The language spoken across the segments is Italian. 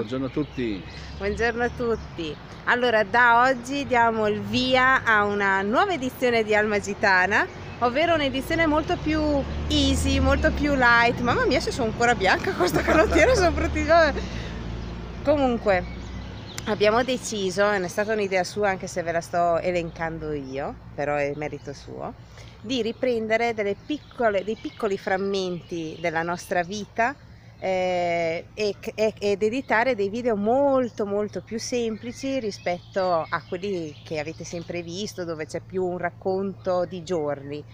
Buongiorno a tutti. Buongiorno a tutti. Allora, da oggi diamo il via a una nuova edizione di Alma Gitana, ovvero un'edizione molto più easy, molto più light. Mamma mia, se sono ancora bianca con sta canottiera soprattutto. Comunque, abbiamo deciso, è stata un'idea sua anche se ve la sto elencando io, però è merito suo, di riprendere piccole, dei piccoli frammenti della nostra vita eh, e, ed editare dei video molto molto più semplici rispetto a quelli che avete sempre visto dove c'è più un racconto di giorni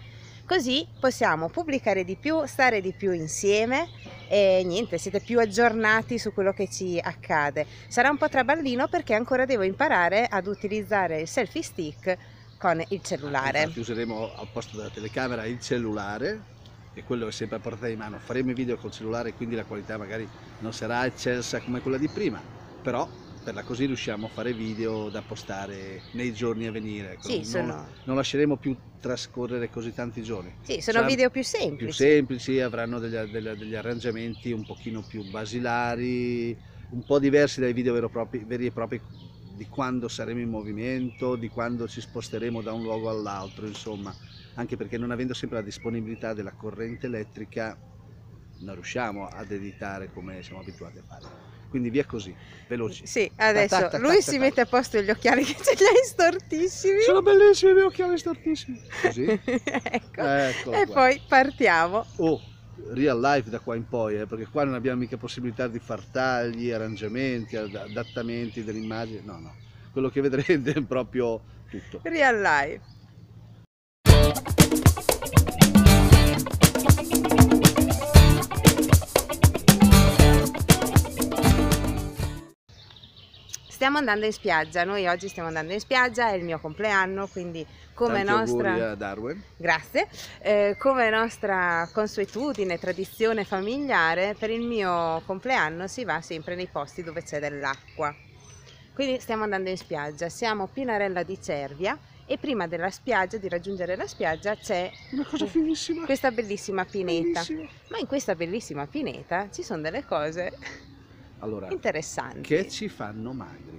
così possiamo pubblicare di più, stare di più insieme e niente, siete più aggiornati su quello che ci accade. Sarà un po' traballino perché ancora devo imparare ad utilizzare il selfie stick con il cellulare. Infatti useremo al posto della telecamera il cellulare e quello è sempre a portata di mano. Faremo i video col cellulare, quindi la qualità magari non sarà eccelsa come quella di prima, però per la così riusciamo a fare video da postare nei giorni a venire. Ecco. Sì, sono... non, non, lasceremo più trascorrere così tanti giorni. Sì, sono Sarà video più semplici. Più semplici, avranno degli, degli, degli, arrangiamenti un pochino più basilari, un po' diversi dai video propri, veri e propri di quando saremo in movimento, di quando ci sposteremo da un luogo all'altro, insomma anche perché non avendo sempre la disponibilità della corrente elettrica non riusciamo ad editare come siamo abituati a fare. Quindi via così, veloci. Sì, adesso ta, ta, ta, lui si mette a posto gli occhiali che ce li hai stortissimi. Sono bellissimi i miei occhiali stortissimi. Così? ecco. Eccolo e qua. poi partiamo. Oh, real life da qua in poi, eh, perché qua non abbiamo mica possibilità di far tagli, arrangiamenti, adattamenti dell'immagine. No, no. Quello che vedrete è proprio tutto. Real life. Stiamo andando in spiaggia, noi oggi stiamo andando in spiaggia, è il mio compleanno, quindi come Tanti nostra... Darwin. Grazie. Eh, come nostra consuetudine, tradizione familiare, per il mio compleanno si va sempre nei posti dove c'è dell'acqua. Quindi stiamo andando in spiaggia, siamo a Pinarella di Cervia e prima della spiaggia, di raggiungere la spiaggia, c'è questa bellissima pineta. Bellissima. Ma in questa bellissima pineta ci sono delle cose allora, interessanti. Che ci fanno magri.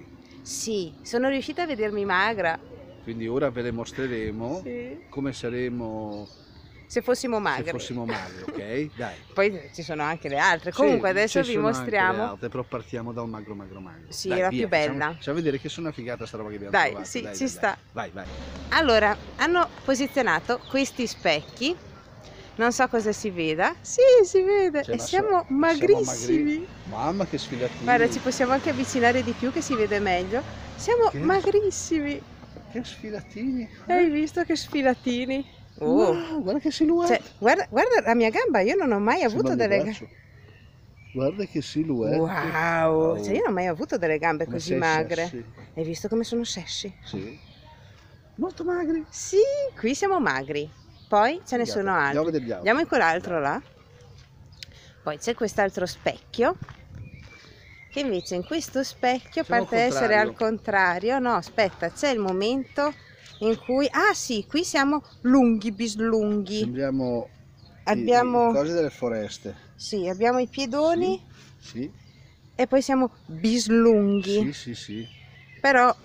Sì, sono riuscita a vedermi magra. Quindi ora ve le mostreremo sì. come saremo se fossimo magri. Se fossimo magri, ok? Dai. Poi ci sono anche le altre. Comunque adesso vi mostriamo. Altre, però partiamo da un magro magro magro. Sì, Dai, la via, più bella. Facciamo, facciamo, vedere che sono una figata sta roba che abbiamo Dai, trovato. Sì, dai, ci dai, sta. Vai, vai. Allora, hanno posizionato questi specchi. Non so cosa si veda. Sì, si vede. Cioè, e siamo so, magrissimi. Siamo Mamma che sfilatini. Guarda, ci possiamo anche avvicinare di più che si vede meglio. Siamo che... magrissimi. Che sfilatini. Hai visto che sfilatini? Oh. Wow, guarda che silhouette. Cioè, guarda, guarda, la mia gamba, io non ho mai avuto delle gambe. Guarda che silhouette. Wow. wow. Cioè, io non ho mai avuto delle gambe come così magre. Sessi. Hai visto come sono sessi? Sì. Molto magri. Sì, qui siamo magri. Poi ce ne sono altri. Andiamo, in quell'altro là. Poi c'è quest'altro specchio che invece in questo specchio, a parte essere al contrario, no aspetta, c'è il momento in cui ah sì qui siamo lunghi bislunghi. Sembriamo abbiamo i, cose delle foreste. Sì abbiamo i piedoni sì, sì. e poi siamo bislunghi. Sì sì sì. Però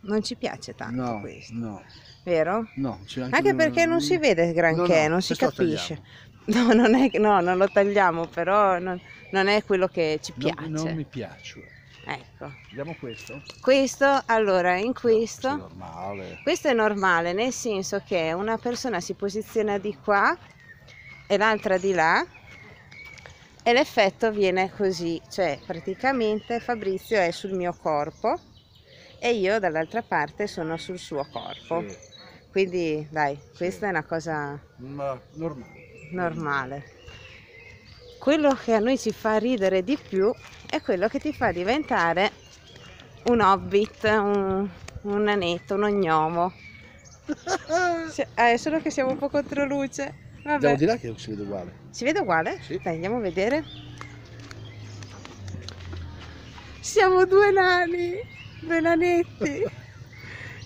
non ci piace tanto no, questo no vero? no anche, anche perché non, non si vede granché no, no, non si capisce no non, è, no non lo tagliamo però non, non è quello che ci piace non mi piace Ecco. Vediamo questo? Questo, allora, in questo... No, normale. Questo è normale, nel senso che una persona si posiziona di qua e l'altra di là e l'effetto viene così, cioè praticamente Fabrizio è sul mio corpo e io dall'altra parte sono sul suo corpo. Sì. Quindi dai, questa è una cosa Ma normale. normale quello che a noi ci fa ridere di più è quello che ti fa diventare un hobbit, un, un nanetto, un ognomo. eh, solo che siamo un po' contro luce. Vabbè. Andiamo di là che si vede uguale. Si vede uguale? Sì. Dai, andiamo a vedere. Siamo due nani, due nanetti.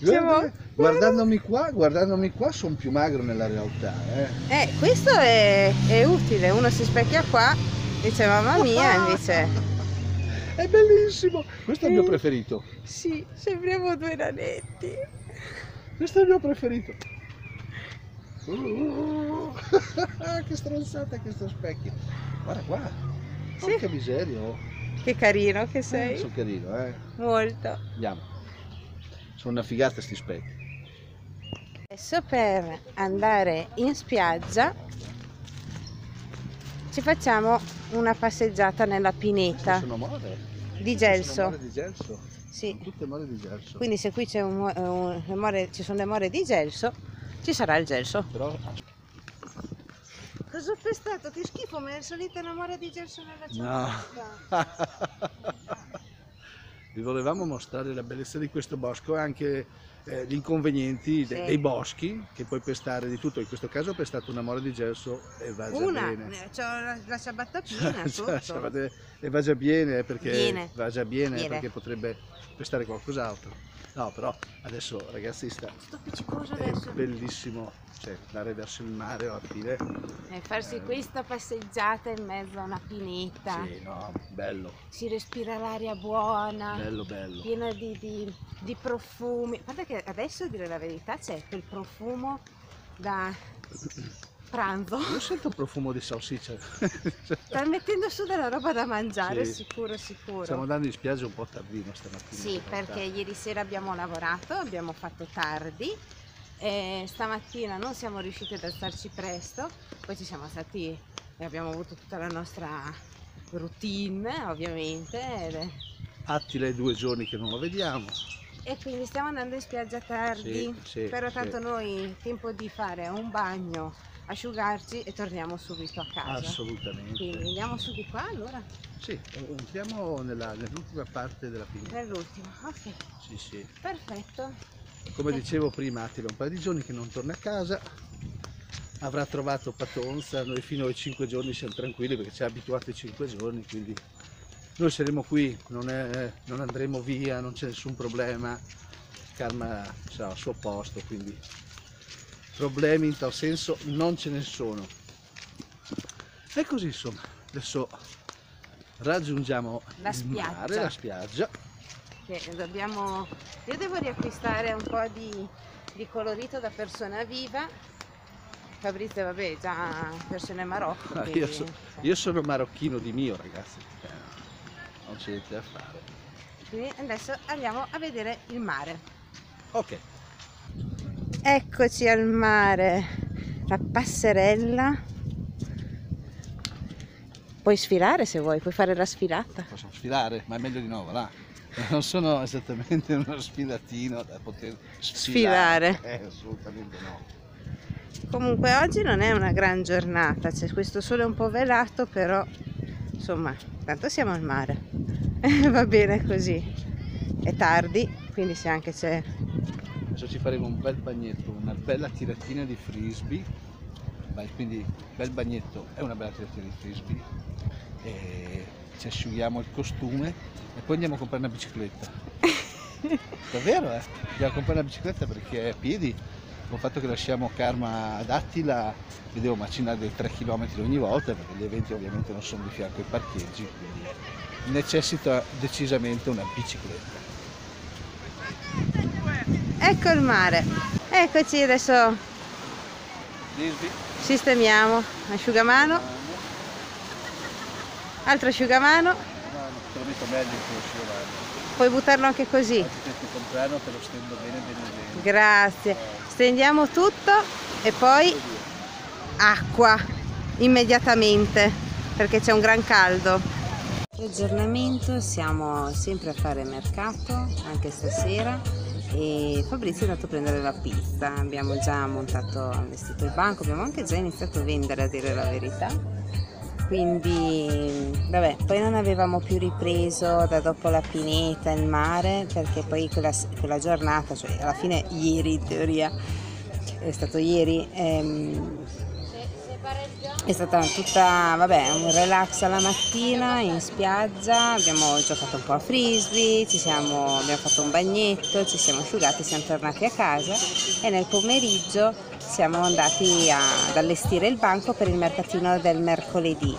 Siamo... Guardandomi qua, guardandomi qua sono più magro nella realtà. Eh, eh questo è, è, utile, uno si specchia qua, dice mamma mia, invece... È bellissimo! Questo è il mio Eh. preferito. Sì, sembriamo due nanetti. Questo è il mio preferito. Uh, che stronzata questo specchio. Guarda qua. Sì. Porca miseria. Che carino che sei. Sono carino, eh. Molto. Andiamo. Sono una figata sti specchi. Adesso per andare in spiaggia ci facciamo una passeggiata nella pineta Sono more. di Sono gelso. more di gelso. Sì. Tutte more di gelso. Quindi se qui c'è un, mo- un- more- ci sono le more di gelso, ci sarà il gelso. Però Cosa ho pestato? Che schifo, me ne sono solita una more di gelso nella No. ciabatta. Vi volevamo mostrare la bellezza di questo bosco e anche eh, gli inconvenienti de- Sì. dei boschi, che puoi pestare di tutto. In questo caso ho pestato una mora di gelso e va già Una, bene. ne- c'ho la, la ciabatta piena Cioè, e va già bene eh, perché Viene. va già bene Viene. perché potrebbe pestare qualcos'altro. No, però adesso ragazzi sta è adesso. bellissimo, cioè andare verso il mare alla fine. E farsi questa passeggiata in mezzo a una pineta. Sì, no, bello, Si respira l'aria buona. bello, bello. piena di, di- di profumi. Guarda che adesso a dire la verità c'è quel profumo da pranzo. Io sento il profumo di salsiccia. Sta mettendo su della roba da mangiare, Sì. sicuro, sicuro. Stiamo andando in spiaggia un po' tardino stamattina. Sì, perché ieri sera abbiamo lavorato, abbiamo fatto tardi. E stamattina non siamo riusciti ad alzarci presto, poi ci siamo stati e abbiamo avuto tutta la nostra routine ovviamente ed è- Attila è due giorni che non lo vediamo. E quindi stiamo andando in spiaggia tardi. Sì, sì, Però sì. tanto noi tempo di fare un bagno, asciugarci e torniamo subito a casa. Assolutamente. Quindi andiamo su di qua allora, Sì, entriamo nell'ultima parte della pineta. nell'ultimo. Ok, Sì, sì. perfetto. Come dicevo prima, Attila un paio di giorni che non torna a casa. Avrà trovato Patonza, noi fino ai 5 giorni siamo tranquilli perché ci ha abituato ai 5 giorni, quindi noi saremo qui, non, è- non andremo via, non c'è nessun problema. Karma sarà al suo posto, quindi problemi in tal senso non ce ne sono. E così insomma, adesso raggiungiamo La il mare, spiaggia. la spiaggia. Che dobbiamo... Io devo riacquistare un po' di, di colorito da persona viva. Fabrizio, vabbè, già persona Marocco. Ah, io, quindi, so- cioè, io sono marocchino di mio ragazzi, non c'è niente da fare. quindi adesso andiamo a vedere il mare. Ok, Eccoci al mare, la passerella. Puoi sfilare se vuoi, puoi fare la sfilata. possiamo sfilare, ma è meglio di no, va là. Non sono esattamente uno sfilatino da poter sfilare. Sfilare. Eh, assolutamente no. Comunque oggi non è una gran giornata, c'è questo sole un po' velato, però insomma, tanto siamo al mare. Va bene così. È tardi, quindi se anche c'è Adesso ci faremo un bel bagnetto, una bella tiratina di frisbee. Quindi bel bagnetto e una bella tiratina di frisbee. E ci asciughiamo il costume e poi andiamo a comprare una bicicletta. Davvero eh? Andiamo a comprare una bicicletta perché a piedi, con il fatto che lasciamo Karma ad Attila, mi devo macinare dei 3 km ogni volta perché gli eventi ovviamente non sono di fianco ai parcheggi, quindi necessita decisamente una bicicletta. Ecco il mare. Eccoci adesso sistemiamo. Asciugamano, altro asciugamano, puoi buttarlo anche così. Grazie. Stendiamo tutto e poi acqua immediatamente perché c'è un gran caldo. Aggiornamento, siamo sempre a fare mercato anche stasera e Fabrizio è andato a prendere la pizza, abbiamo già montato, allestito il banco, abbiamo anche già iniziato a vendere a dire la verità. Quindi, vabbè, poi non avevamo più ripreso da dopo la pineta, il mare, perché poi quella, quella giornata, cioè alla fine ieri in teoria, è stato ieri, ehm, è stata tutta, vabbè, un relax alla mattina in spiaggia, abbiamo giocato un po' a frisbee, siamo, abbiamo fatto un bagnetto, ci siamo asciugati, siamo tornati a casa e nel pomeriggio siamo andati a- ad allestire il banco per il mercatino del mercoledì.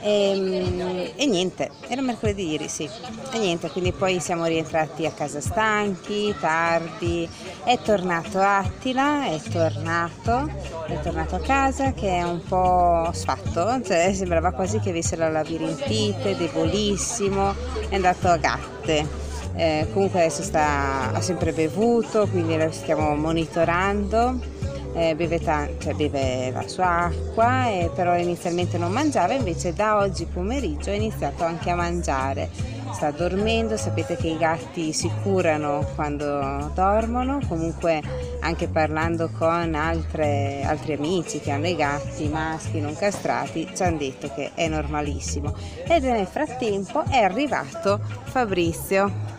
E, e, niente, era mercoledì ieri, sì. E niente, quindi poi siamo rientrati a casa stanchi, tardi. È tornato Attila, è tornato, è tornato a casa che è un po' sfatto, cioè sembrava quasi che avesse la labirintite, debolissimo, è andato a gatte. Eh, comunque adesso sta, ha sempre bevuto, quindi lo stiamo monitorando eh, beve, cioè beve la sua acqua, e però inizialmente non mangiava, invece da oggi pomeriggio ha iniziato anche a mangiare. Sta dormendo, sapete che i gatti si curano quando dormono, comunque anche parlando con altre, altri amici che hanno i gatti maschi non castrati ci hanno detto che è normalissimo. Ed nel frattempo è arrivato Fabrizio.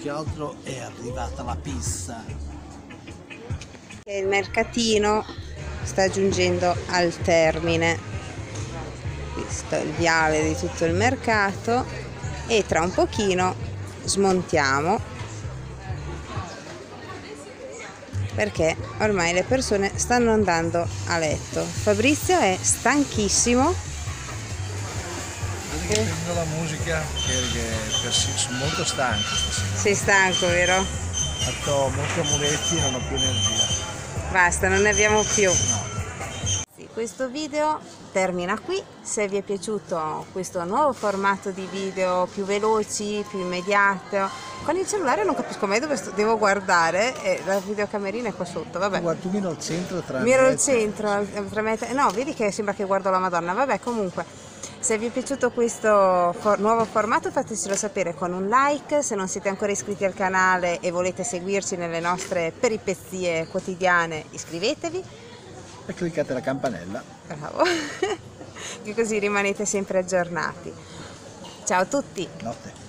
Che altro è arrivata la pizza il mercatino sta giungendo al termine. È il viale di tutto il mercato e tra un pochino smontiamo. Perché ormai le persone stanno andando a letto. Fabrizio è stanchissimo. Sento la musica perché sono molto stanco stasera. Sei stanco vero? ho fatto molti amuletti e non ho più energia Basta, non ne abbiamo più. Sì, questo video termina qui. Se vi è piaciuto questo nuovo formato di video più veloci, più immediato, con il cellulare non capisco mai dove sto, devo guardare e la videocamerina è qua sotto. Vabbè. Guarda, tu miro al centro tra Miro al centro, tra me No, vedi che sembra che guardo la Madonna. Vabbè, comunque. Se vi è piaciuto questo for- nuovo formato fatecelo sapere con un like, se non siete ancora iscritti al canale e volete seguirci nelle nostre peripezie quotidiane iscrivetevi. E cliccate la campanella. Bravo, che così rimanete sempre aggiornati. Ciao a tutti! Notte.